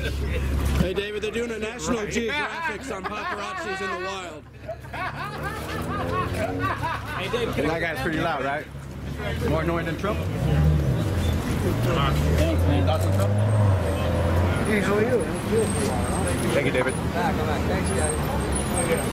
Hey, David, they're doing a National Geographics on paparazzis in the wild. Hey, Dave, can That guy's pretty loud, right? More noise than Trump? Thanks, you? Thank you, David. Back, back. Thanks.